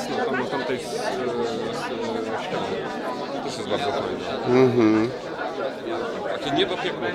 zupełnie jasno tam na tamtej e, ścianie. To też jest bardzo fajne. Mhm. Takie niebo piekło.